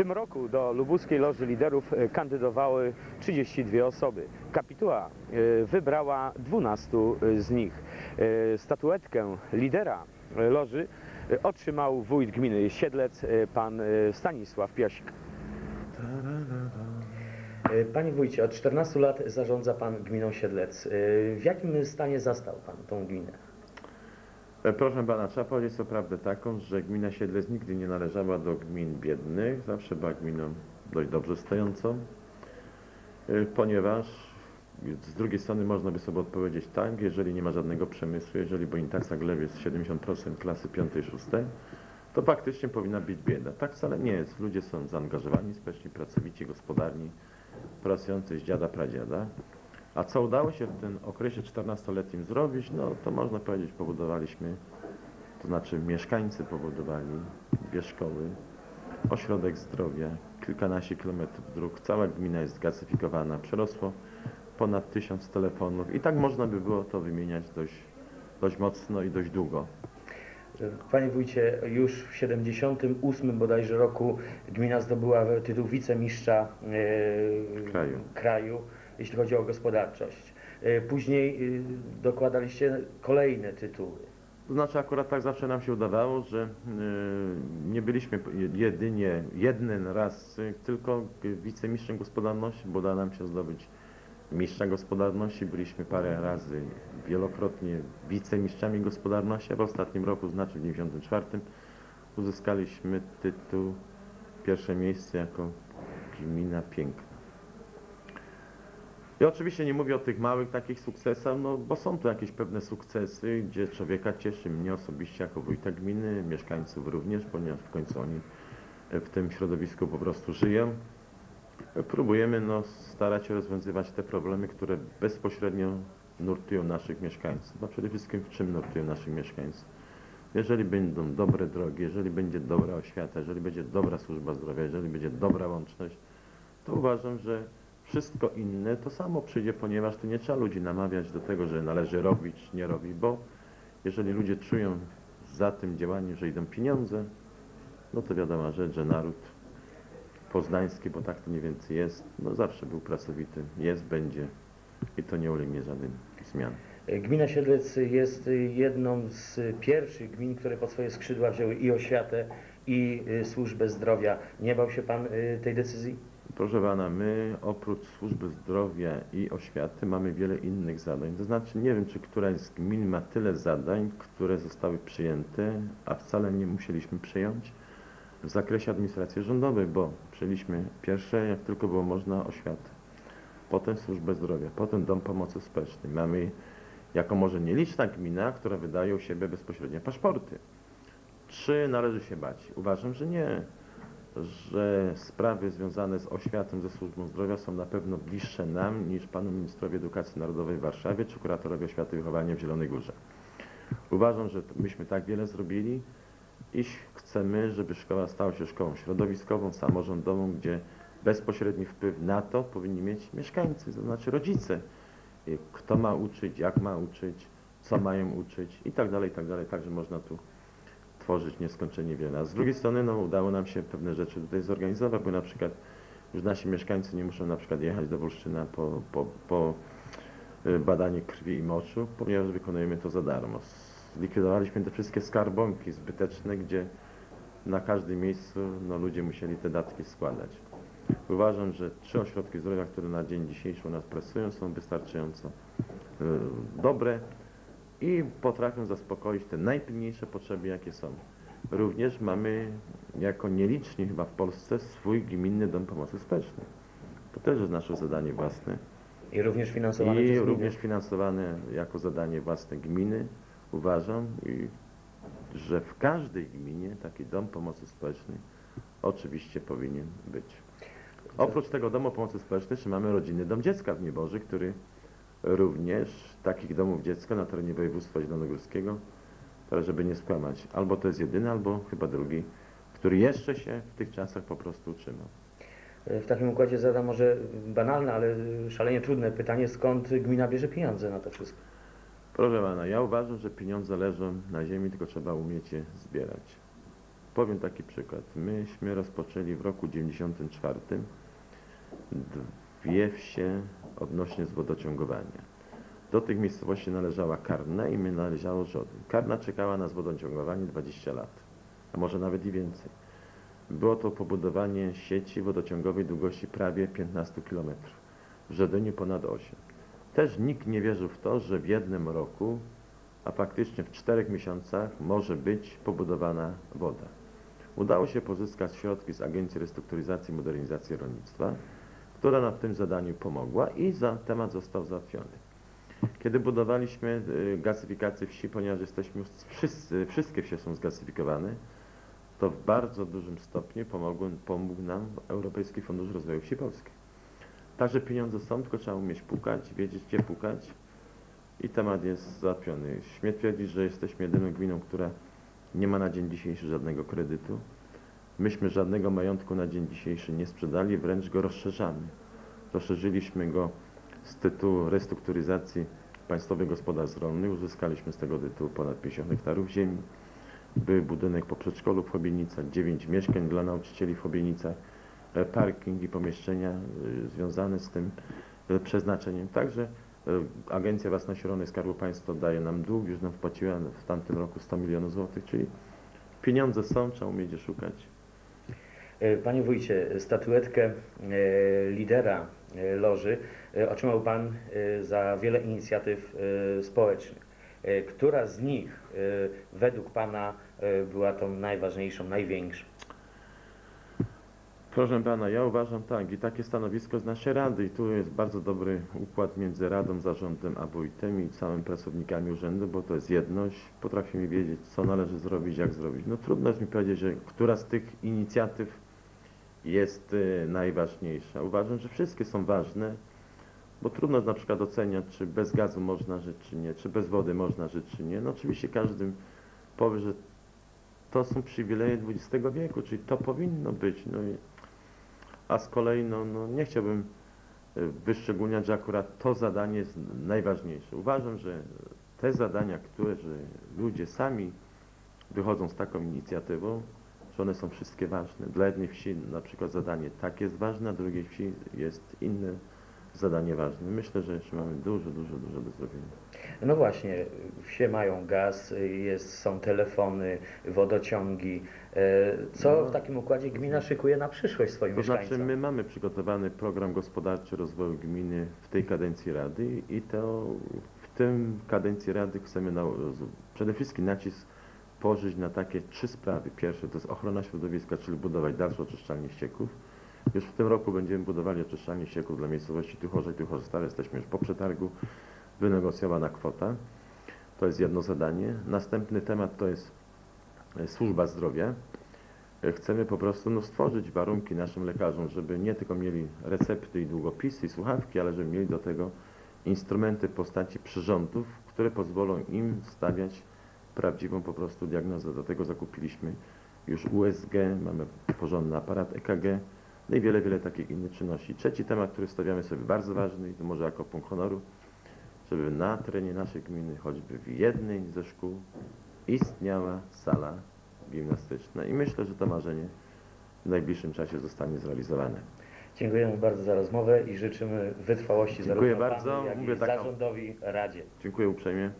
tym roku do Lubuskiej Loży Liderów e, kandydowały 32 osoby. Kapituła e, wybrała 12 z nich. E, Statuetkę lidera e, Loży e, otrzymał wójt gminy Siedlec, e, pan e, Stanisław Piasik. E, Panie wójcie, od 14 lat zarządza pan gminą Siedlec. E, W jakim stanie zastał pan tą gminę? E, Proszę pana, trzeba powiedzieć co prawdę taką, że gmina Siedlec nigdy nie należała do gmin biednych, zawsze była gminą dość dobrze stojącą, e, ponieważ z drugiej strony można by sobie odpowiedzieć tak, jeżeli nie ma żadnego przemysłu, jeżeli Bonitaxa Gleb jest 70% klasy 5-6, to faktycznie powinna być bieda. Tak wcale nie jest. Ludzie są zaangażowani, społecznie pracowici, gospodarni, pracujący z dziada, pradziada. A co udało się w tym okresie 14-letnim zrobić, no to można powiedzieć pobudowaliśmy, to znaczy mieszkańcy pobudowali dwie szkoły, ośrodek zdrowia, kilkanaście kilometrów dróg, cała gmina jest zgazyfikowana, przerosło ponad tysiąc telefonów i tak można by było to wymieniać dość, dość mocno i dość długo. Panie wójcie, już w 78 bodajże roku gmina zdobyła tytuł wicemistrza e, Kraju. kraju, jeśli chodzi o gospodarczość. E, Później e, dokładaliście kolejne tytuły. To znaczy akurat tak zawsze nam się udawało, że y, nie byliśmy jedynie jeden raz y, tylko wicemistrzem gospodarności, bo udało nam się zdobyć mistrza gospodarności. Byliśmy parę razy wielokrotnie wicemistrzami gospodarności, a w ostatnim roku, znaczy w 1994, uzyskaliśmy tytuł pierwsze miejsce jako gmina piękna. I oczywiście nie mówię o tych małych takich sukcesach, no bo są to jakieś pewne sukcesy, gdzie człowieka cieszy mnie osobiście jako wójta gminy, mieszkańców również, ponieważ w końcu oni w tym środowisku po prostu żyją. Próbujemy no, starać się rozwiązywać te problemy, które bezpośrednio nurtują naszych mieszkańców. No przede wszystkim w czym nurtują naszych mieszkańców? Jeżeli będą dobre drogi, jeżeli będzie dobra oświata, jeżeli będzie dobra służba zdrowia, jeżeli będzie dobra łączność, to uważam, że wszystko inne to samo przyjdzie, ponieważ tu nie trzeba ludzi namawiać do tego, że należy robić, nie robić, bo jeżeli ludzie czują za tym działaniem, że idą pieniądze, no to wiadoma rzecz, że naród poznański, bo tak to mniej więcej jest, no zawsze był pracowity, jest, będzie i to nie ulegnie żadnym zmianom. E, Gmina Siedlec jest jedną z pierwszych gmin, które pod swoje skrzydła wzięły i oświatę, i e, służbę zdrowia. Nie bał się pan e, tej decyzji? Proszę pana, my oprócz służby zdrowia i oświaty mamy wiele innych zadań. To znaczy nie wiem, czy któraś z gmin ma tyle zadań, które zostały przyjęte, a wcale nie musieliśmy przyjąć w zakresie administracji rządowej, bo przyjęliśmy pierwsze, jak tylko było można, oświatę, potem służbę zdrowia, potem dom pomocy społecznej. Mamy jako może nieliczna gmina, która wydaje u siebie bezpośrednio paszporty. Czy należy się bać? Uważam, że nie że sprawy związane z oświatą, ze służbą zdrowia są na pewno bliższe nam niż panu ministrowi edukacji narodowej w Warszawie czy kuratorowi oświaty i wychowania w Zielonej Górze. Uważam, że myśmy tak wiele zrobili, iż chcemy, żeby szkoła stała się szkołą środowiskową, samorządową, gdzie bezpośredni wpływ na to powinni mieć mieszkańcy, to znaczy rodzice. I Kto ma uczyć, jak ma uczyć, co mają uczyć i tak dalej, i tak dalej. Także można tu tworzyć nieskończenie wiele. A z drugiej strony no, udało nam się pewne rzeczy tutaj zorganizować, bo na przykład już nasi mieszkańcy nie muszą na przykład jechać do Wolsztyna po, po, po y, badanie krwi i moczu, ponieważ wykonujemy to za darmo. Zlikwidowaliśmy te wszystkie skarbonki zbyteczne, gdzie na każdym miejscu no, ludzie musieli te datki składać. Uważam, że trzy ośrodki zdrowia, które na dzień dzisiejszy u nas pracują, są wystarczająco y, dobre i potrafią zaspokoić te najpilniejsze potrzeby, jakie są. Również mamy jako nieliczni chyba w Polsce swój gminny dom pomocy społecznej. To też jest nasze zadanie własne. I również finansowane I również finansowane jako zadanie własne gminy. Uważam, i- że w każdej gminie taki dom pomocy społecznej oczywiście powinien być. Oprócz tego domu pomocy społecznej mamy rodzinny dom dziecka w Nieboży, który również takich domów dziecka na terenie województwa zielonogórskiego, teraz żeby nie skłamać, albo to jest jedyny, albo chyba drugi, który jeszcze się w tych czasach po prostu utrzymał. W takim układzie zadam może banalne, ale szalenie trudne pytanie, skąd gmina bierze pieniądze na to wszystko? Proszę pana, ja uważam, że pieniądze leżą na ziemi, tylko trzeba umieć je zbierać. Powiem taki przykład. Myśmy rozpoczęli w roku 94 dwie wsie odnośnie z wodociągowania. Do tych miejscowości należała Karna i my należało Żodyn. Karna czekała na wodociągowanie 20 lat, a może nawet i więcej. Było to pobudowanie sieci wodociągowej długości prawie 15 km. W Żodynie ponad 8. Też nikt nie wierzył w to, że w jednym roku, a faktycznie w czterech miesiącach może być pobudowana woda. Udało się pozyskać środki z Agencji Restrukturyzacji i Modernizacji Rolnictwa, która nam w tym zadaniu pomogła i za temat został załatwiony. Kiedy budowaliśmy y, gazyfikację wsi, ponieważ jesteśmy wszyscy, wszystkie wsie są zgazyfikowane, to w bardzo dużym stopniu pomogł, pomógł nam Europejski Fundusz Rozwoju Wsi Polskiej. Także pieniądze są, tylko trzeba umieć pukać, wiedzieć gdzie pukać i temat jest załatwiony. Śmiem twierdzić, że jesteśmy jedyną gminą, która nie ma na dzień dzisiejszy żadnego kredytu. Myśmy żadnego majątku na dzień dzisiejszy nie sprzedali, wręcz go rozszerzamy. Rozszerzyliśmy go z tytułu restrukturyzacji Państwowych Gospodarstw Rolnych. Uzyskaliśmy z tego tytułu ponad 50 hektarów ziemi. Był budynek po przedszkolu w Chobienicach, 9 mieszkań dla nauczycieli w Chobienicach, e, parking i pomieszczenia e, związane z tym e, przeznaczeniem. Także Agencja Własności Rolnej Skarbu Państwa daje nam dług, już nam wpłaciła w tamtym roku 100 milionów złotych, czyli pieniądze są, trzeba umieć je szukać. E, Panie wójcie, statuetkę e, lidera e, loży otrzymał Pan za wiele inicjatyw społecznych. Która z nich według Pana była tą najważniejszą, największą? Proszę pana, ja uważam tak i takie stanowisko z naszej rady i tu jest bardzo dobry układ między radą, zarządem a wójtem i całym pracownikami urzędu, bo to jest jedność, potrafimy wiedzieć co należy zrobić, jak zrobić. No trudno jest mi powiedzieć, że która z tych inicjatyw jest y, najważniejsza. Uważam, że wszystkie są ważne, bo trudno na przykład oceniać, czy bez gazu można żyć, czy nie, czy bez wody można żyć, czy nie. No oczywiście każdy powie, że to są przywileje XX wieku, czyli to powinno być. No i, a z kolei no, no, nie chciałbym y, wyszczególniać, że akurat to zadanie jest najważniejsze. Uważam, że te zadania, które że ludzie sami wychodzą z taką inicjatywą, że one są wszystkie ważne. Dla jednej wsi na przykład zadanie tak jest ważne, a drugiej wsi jest inne zadanie ważne. Myślę, że jeszcze mamy dużo, dużo, dużo do zrobienia. No właśnie, wsie mają gaz, jest, są telefony, wodociągi. E, Co No. w takim układzie gmina szykuje na przyszłość swoim To znaczy mieszkańcom? my mamy przygotowany program gospodarczy rozwoju gminy w tej kadencji Rady i to w tym kadencji Rady chcemy na, przede wszystkim nacisk położyć na takie trzy sprawy. Pierwsze to jest ochrona środowiska, czyli budować dalsze oczyszczalnie ścieków. Już w tym roku będziemy budowali oczyszczalnie ścieków dla miejscowości Tuchorze i Tuchorze Stare. Jesteśmy już po przetargu. Wynegocjowana kwota. To jest jedno zadanie. Następny temat to jest e, służba zdrowia. E, Chcemy po prostu no, stworzyć warunki naszym lekarzom, żeby nie tylko mieli recepty i długopisy i słuchawki, ale żeby mieli do tego instrumenty w postaci przyrządów, które pozwolą im stawiać prawdziwą po prostu diagnozę. Do tego zakupiliśmy już USG, mamy porządny aparat EKG, no i wiele, wiele takich innych czynności. Trzeci temat, który stawiamy sobie bardzo ważny i to może jako punkt honoru, żeby na terenie naszej gminy, choćby w jednej ze szkół, istniała sala gimnastyczna i myślę, że to marzenie w najbliższym czasie zostanie zrealizowane. Dziękujemy bardzo za rozmowę i życzymy wytrwałości Dziękuję zarówno bardzo. Panu, jak Mówię i taką- zarządowi Radzie. Dziękuję uprzejmie.